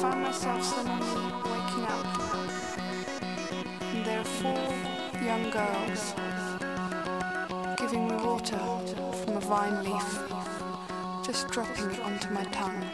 found myself suddenly waking up. And there are four young girls giving me water from a vine leaf, just dropping it onto my tongue.